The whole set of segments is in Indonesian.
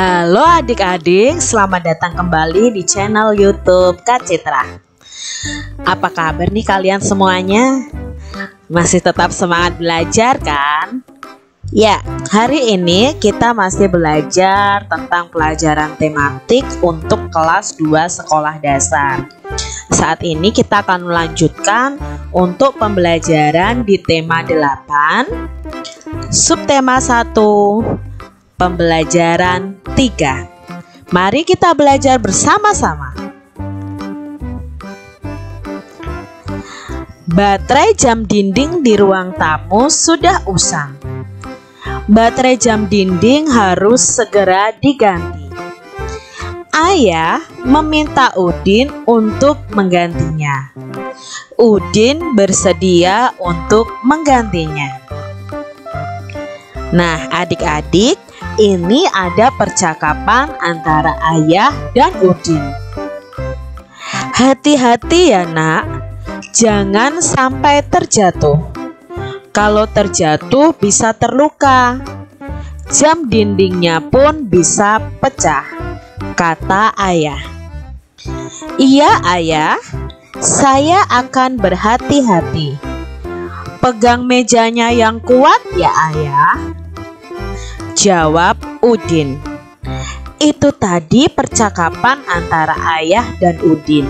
Halo adik-adik, selamat datang kembali di channel YouTube Kak Citra. Apa kabar nih kalian semuanya? Masih tetap semangat belajar kan? Ya, hari ini kita masih belajar tentang pelajaran tematik untuk kelas 2 sekolah dasar. Saat ini kita akan melanjutkan untuk pembelajaran di tema 8, subtema 1, pembelajaran 3. Mari kita belajar bersama-sama. Baterai jam dinding di ruang tamu sudah usang. Baterai jam dinding harus segera diganti. Ayah meminta Udin untuk menggantinya. Udin bersedia untuk menggantinya. Nah, adik-adik, ini ada percakapan antara ayah dan Udin. Hati-hati ya nak, jangan sampai terjatuh. Kalau terjatuh bisa terluka. Jam dindingnya pun bisa pecah, kata ayah. Iya ayah, saya akan berhati-hati. Pegang mejanya yang kuat ya ayah. Jawab Udin. Itu tadi percakapan antara ayah dan Udin.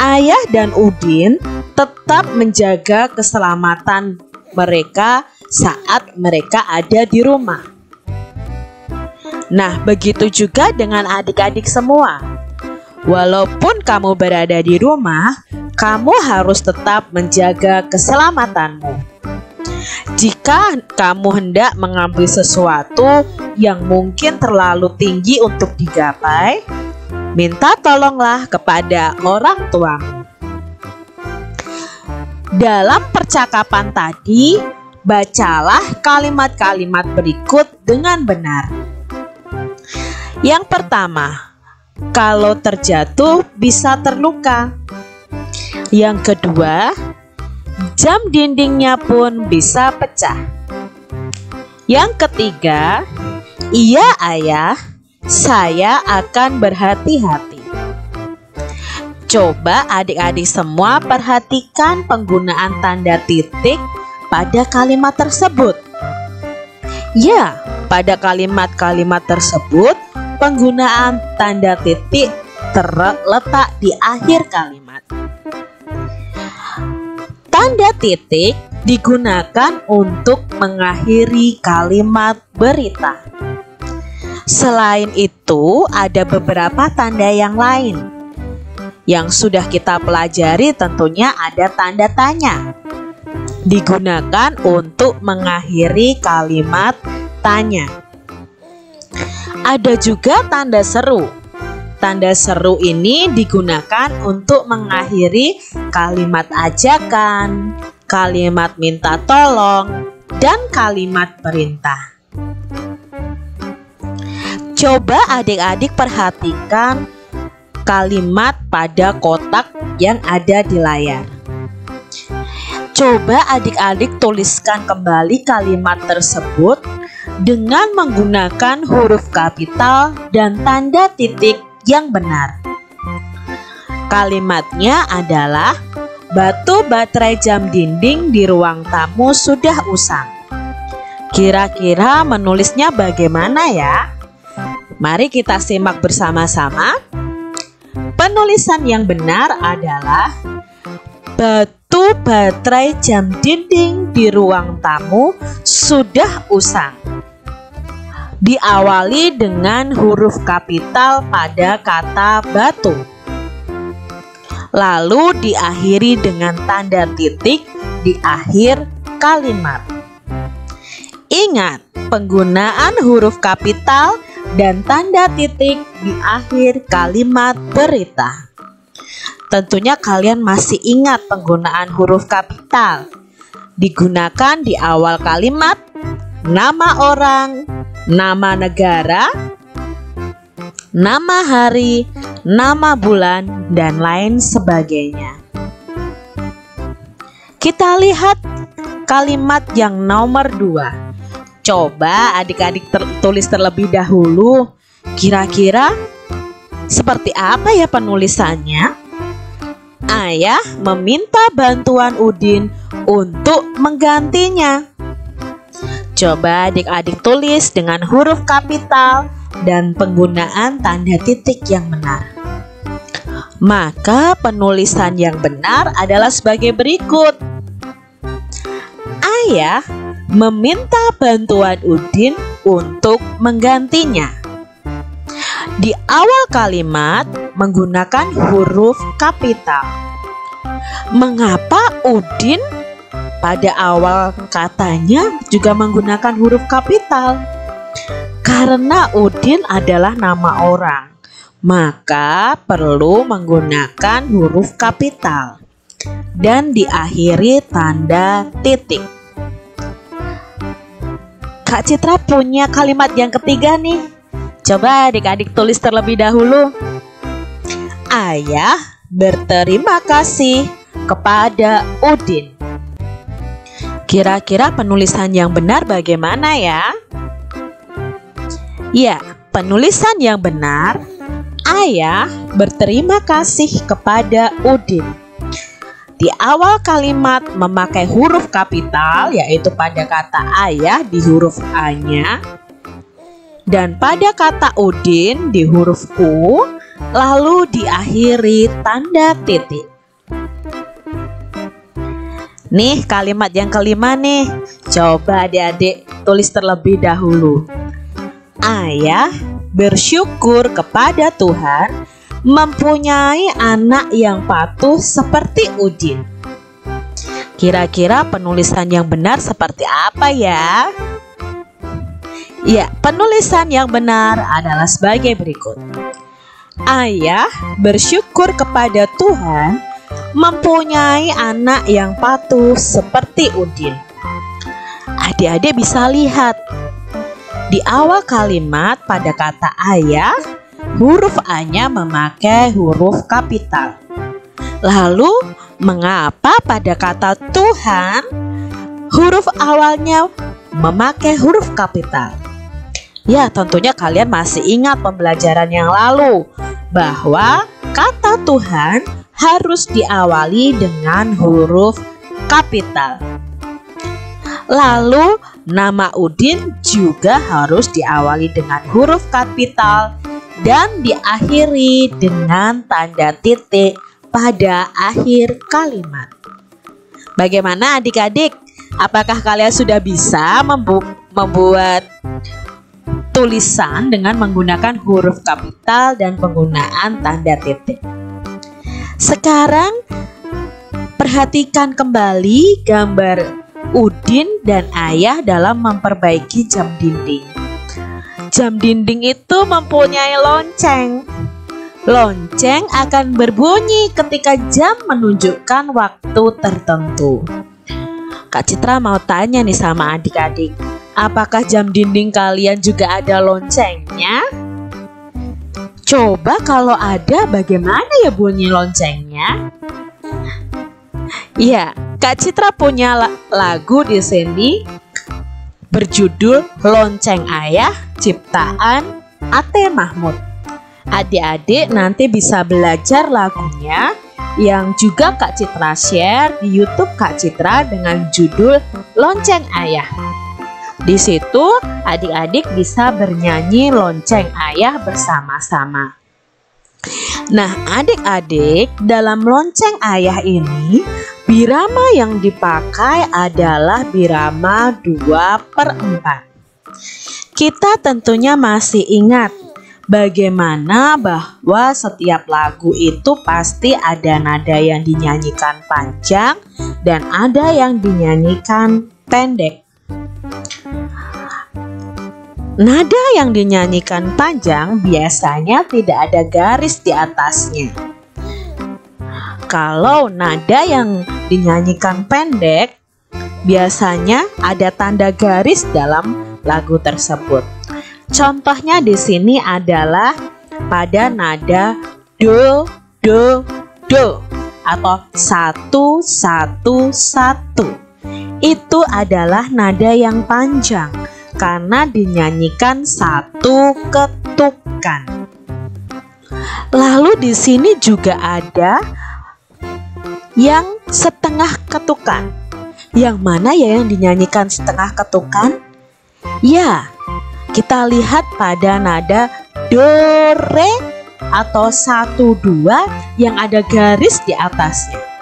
Ayah dan Udin tetap menjaga keselamatan mereka saat mereka ada di rumah. Nah, begitu juga dengan adik-adik semua. Walaupun kamu berada di rumah, kamu harus tetap menjaga keselamatanmu. Jika kamu hendak mengambil sesuatu yang mungkin terlalu tinggi untuk digapai, minta tolonglah kepada orang tuamu. Dalam percakapan tadi, bacalah kalimat-kalimat berikut dengan benar. Yang pertama, kalau terjatuh bisa terluka. Yang kedua, jam dindingnya pun bisa pecah. Yang ketiga, iya ayah, saya akan berhati-hati. Coba adik-adik semua perhatikan penggunaan tanda titik pada kalimat tersebut. Ya, pada kalimat-kalimat tersebut penggunaan tanda titik terletak di akhir kalimat. Tanda titik digunakan untuk mengakhiri kalimat berita. Selain itu, ada beberapa tanda yang lain. Yang sudah kita pelajari tentunya ada tanda tanya. Digunakan untuk mengakhiri kalimat tanya. Ada juga tanda seru Tanda seru ini digunakan untuk mengakhiri kalimat ajakan, kalimat minta tolong, dan kalimat perintah. Coba adik-adik perhatikan kalimat pada kotak yang ada di layar. Coba adik-adik tuliskan kembali kalimat tersebut dengan menggunakan huruf kapital dan tanda titik yang benar. Kalimatnya adalah batu baterai jam dinding di ruang tamu sudah usang. Kira-kira menulisnya bagaimana ya? Mari kita simak bersama-sama. Penulisan yang benar adalah batu baterai jam dinding di ruang tamu sudah usang diawali dengan huruf kapital pada kata batu. Lalu diakhiri dengan tanda titik di akhir kalimat. Ingat, penggunaan huruf kapital dan tanda titik di akhir kalimat berita. Tentunya kalian masih ingat penggunaan huruf kapital. Digunakan di awal kalimat, nama orang, nama negara, nama hari, nama bulan, dan lain sebagainya. Kita lihat kalimat yang nomor dua. Coba adik-adik ter tulis terlebih dahulu. Kira-kira seperti apa ya penulisannya? Ayah meminta bantuan Udin untuk menggantinya. Coba adik-adik tulis dengan huruf kapital dan penggunaan tanda titik yang benar. Maka penulisan yang benar adalah sebagai berikut. Ayah meminta bantuan Udin untuk menggantinya. Di awal kalimat menggunakan huruf kapital. Mengapa Udin pada awal katanya juga menggunakan huruf kapital? Karena Udin adalah nama orang, maka perlu menggunakan huruf kapital dan diakhiri tanda titik. Kak Citra punya kalimat yang ketiga nih. Coba adik-adik tulis terlebih dahulu. Ayah berterima kasih kepada Udin. Kira-kira penulisan yang benar bagaimana ya? Ya, penulisan yang benar Ayah berterima kasih kepada Udin. Di awal kalimat memakai huruf kapital yaitu pada kata ayah di huruf A-nya dan pada kata Udin di huruf U lalu diakhiri tanda titik. Nih kalimat yang kelima nih. Coba adik-adik tulis terlebih dahulu. Ayah bersyukur kepada Tuhan mempunyai anak yang patuh seperti Udin. Kira-kira penulisan yang benar seperti apa ya? Ya, penulisan yang benar adalah sebagai berikut. Ayah bersyukur kepada Tuhan mempunyai anak yang patuh seperti Udin. Adik-adik bisa lihat di awal kalimat pada kata ayah, huruf A-nya memakai huruf kapital. Lalu, mengapa pada kata Tuhan huruf awalnya memakai huruf kapital? Ya, tentunya kalian masih ingat pembelajaran yang lalu bahwa kata Tuhan harus diawali dengan huruf kapital. Lalu nama Udin juga harus diawali dengan huruf kapital dan diakhiri dengan tanda titik pada akhir kalimat. Bagaimana adik-adik? Apakah kalian sudah bisa membu membuat tulisan dengan menggunakan huruf kapital dan penggunaan tanda titik? Sekarang perhatikan kembali gambar Udin dan ayah dalam memperbaiki jam dinding. Jam dinding itu mempunyai lonceng. Lonceng akan berbunyi ketika jam menunjukkan waktu tertentu. Kak Citra mau tanya nih sama adik-adik, apakah jam dinding kalian juga ada loncengnya? Coba kalau ada bagaimana ya bunyi loncengnya? Ya, Kak Citra punya lagu di sini berjudul Lonceng Ayah ciptaan Ate Mahmud. Adik-adik nanti bisa belajar lagunya yang juga Kak Citra share di YouTube Kak Citra dengan judul Lonceng Ayah. Di situ adik-adik bisa bernyanyi lonceng ayah bersama-sama. Nah, adik-adik, dalam lonceng ayah ini birama yang dipakai adalah birama 2 per 4. Kita tentunya masih ingat bagaimana bahwa setiap lagu itu pasti ada nada yang dinyanyikan panjang dan ada yang dinyanyikan pendek. Nada yang dinyanyikan panjang biasanya tidak ada garis di atasnya. Kalau nada yang dinyanyikan pendek, biasanya ada tanda garis dalam lagu tersebut. Contohnya di sini adalah pada nada do do do atau satu satu satu. Itu adalah nada yang panjang karena dinyanyikan satu ketukan. Lalu di sini juga ada yang setengah ketukan. Yang mana ya yang dinyanyikan setengah ketukan? Ya, kita lihat pada nada do re atau satu dua yang ada garis di atasnya.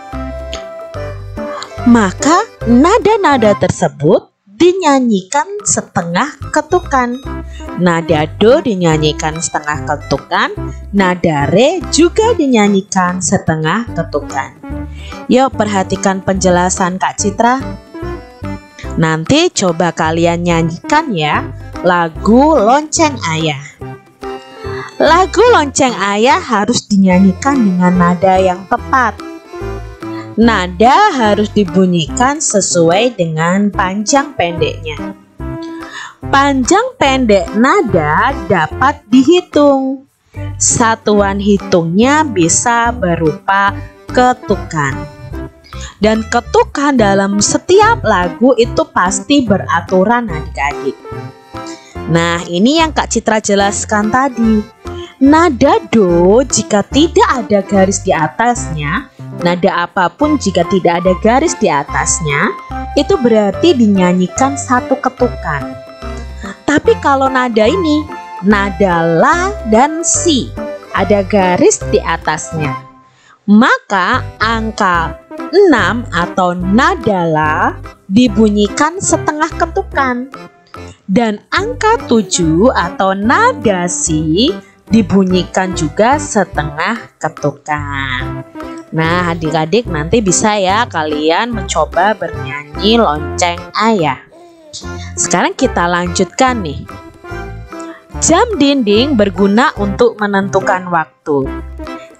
Maka nada-nada tersebut dinyanyikan setengah ketukan. Nada do dinyanyikan setengah ketukan, nada re juga dinyanyikan setengah ketukan. Yuk perhatikan penjelasan Kak Citra. Nanti coba kalian nyanyikan ya lagu Lonceng Ayah. Lagu Lonceng Ayah harus dinyanyikan dengan nada yang tepat. Nada harus dibunyikan sesuai dengan panjang pendeknya. Panjang pendek nada dapat dihitung. Satuan hitungnya bisa berupa ketukan. Dan ketukan dalam setiap lagu itu pasti beraturan adik-adik. Nah, ini yang Kak Citra jelaskan tadi. Nada do jika tidak ada garis di atasnya, nada apa pun jika tidak ada garis di atasnya, itu berarti dinyanyikan satu ketukan. Tapi kalau nada ini, nada la dan si, ada garis di atasnya. Maka angka 6 atau nada la dibunyikan setengah ketukan. Dan angka 7 atau nada si dibunyikan juga setengah ketukan. Nah, adik-adik nanti bisa ya kalian mencoba bernyanyi lonceng ayah. Sekarang kita lanjutkan nih. Jam dinding berguna untuk menentukan waktu.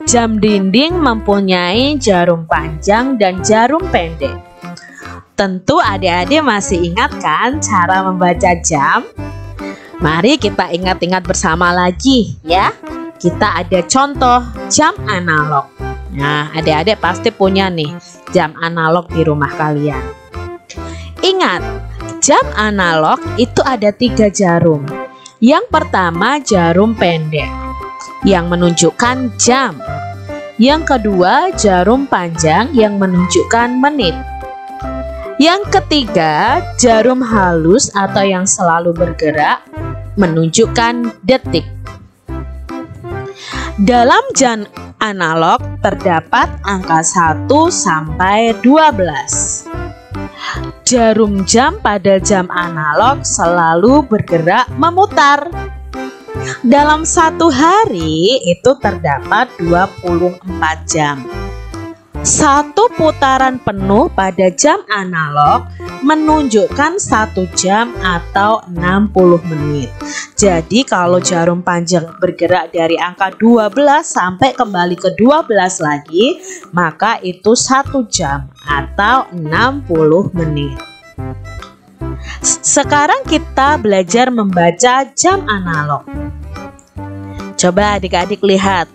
Jam dinding mempunyai jarum panjang dan jarum pendek. Tentu adik-adik masih ingat kan cara membaca jam? Mari kita ingat-ingat bersama lagi ya. Kita ada contoh jam analog. Nah, adik-adik pasti punya nih jam analog di rumah kalian. Ingat, jam analog itu ada tiga jarum. Yang pertama jarum pendek yang menunjukkan jam. Yang kedua, jarum panjang yang menunjukkan menit. Yang ketiga, jarum halus atau yang selalu bergerak menunjukkan detik. Dalam jam analog terdapat angka 1 sampai 12. Jarum jam pada jam analog selalu bergerak memutar. Dalam satu hari itu terdapat 24 jam. Satu putaran penuh pada jam analog menunjukkan satu jam atau 60 menit. Jadi kalau jarum panjang bergerak dari angka 12 sampai kembali ke 12 lagi, maka itu satu jam atau 60 menit. Sekarang kita belajar membaca jam analog. Coba adik-adik lihat,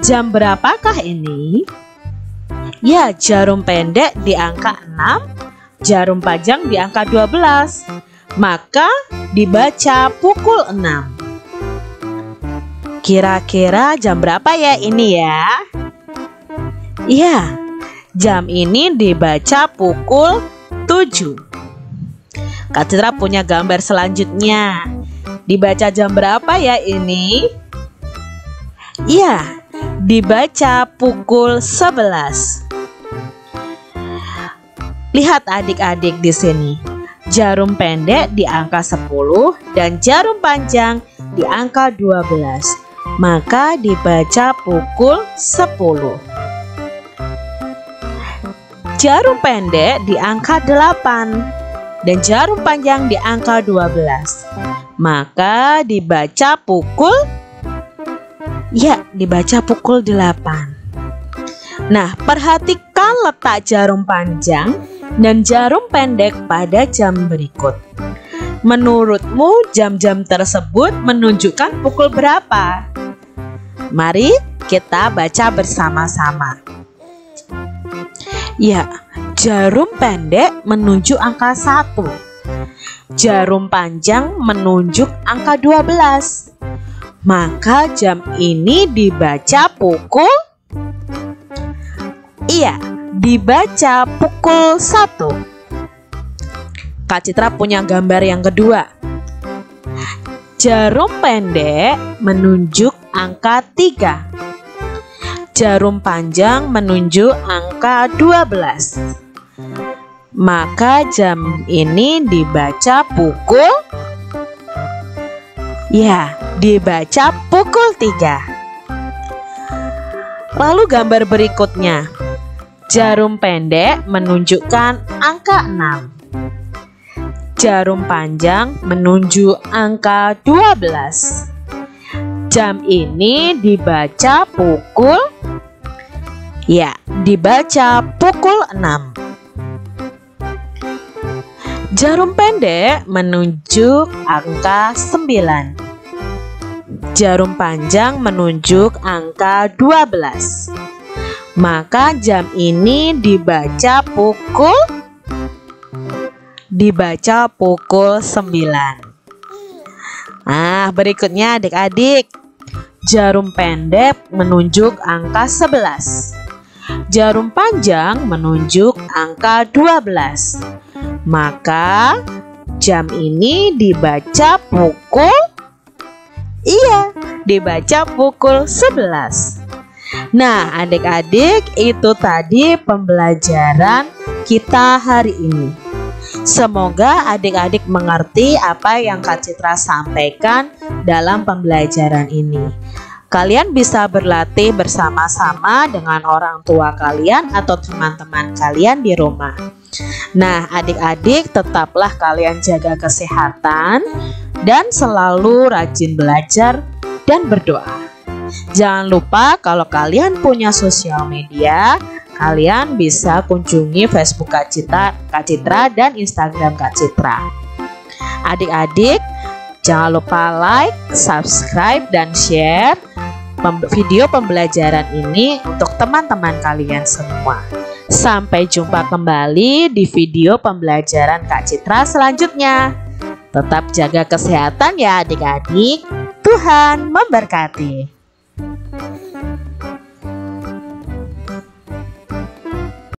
jam berapakah ini? Ya, jarum pendek di angka 6, jarum panjang di angka 12. Maka dibaca pukul 6. Kira-kira jam berapa ya ini ya? Ya, jam ini dibaca pukul 7. Kak Citra punya gambar selanjutnya. Dibaca jam berapa ya ini? Iya, dibaca pukul 11. Lihat adik-adik di sini. Jarum pendek di angka 10 dan jarum panjang di angka 12. Maka dibaca pukul 10. Jarum pendek di angka 8 dan jarum panjang di angka 12 Maka dibaca pukul Ya, dibaca pukul 8 Nah, perhatikan letak jarum panjang dan jarum pendek pada jam berikut Menurutmu jam-jam tersebut menunjukkan pukul berapa? Mari kita baca bersama-sama Ya, jarum pendek menunjuk angka 1. Jarum panjang menunjuk angka 12. Maka jam ini dibaca pukul Iya, dibaca pukul 1. Kak Citra punya gambar yang kedua. Jarum pendek menunjuk angka 3 jarum panjang menunjuk angka 12. Maka jam ini dibaca pukul Ya, dibaca pukul 3. Lalu gambar berikutnya. Jarum pendek menunjukkan angka 6. Jarum panjang menunjuk angka 12. Jam ini dibaca pukul Ya, dibaca pukul 6. Jarum pendek menunjuk angka 9. Jarum panjang menunjuk angka 12. Maka jam ini dibaca pukul dibaca pukul 9. Nah, berikutnya adik-adik. Jarum pendek menunjuk angka 11. Jarum panjang menunjuk angka 12. Maka jam ini dibaca pukul dibaca pukul 11. Nah, adik-adik, itu tadi pembelajaran kita hari ini. Semoga adik-adik mengerti apa yang Kak Citra sampaikan dalam pembelajaran ini. Kalian bisa berlatih bersama-sama dengan orang tua kalian atau teman-teman kalian di rumah. Nah, adik-adik, tetaplah kalian jaga kesehatan dan selalu rajin belajar dan berdoa. Jangan lupa, kalau kalian punya sosial media, kalian bisa kunjungi Facebook Kak Citra, Kak Citra dan Instagram Kak Citra. Adik-adik, jangan lupa like, subscribe, dan share video pembelajaran ini untuk teman-teman kalian semua. Sampai jumpa kembali di video pembelajaran Kak Citra selanjutnya. Tetap jaga kesehatan ya adik-adik. Tuhan memberkati.